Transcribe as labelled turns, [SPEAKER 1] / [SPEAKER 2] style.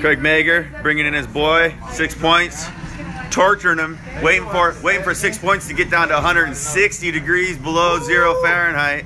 [SPEAKER 1] Craig Mager bringing in his boy, six points, torturing him, waiting for waiting for six points to get down to 160 degrees below zero Fahrenheit.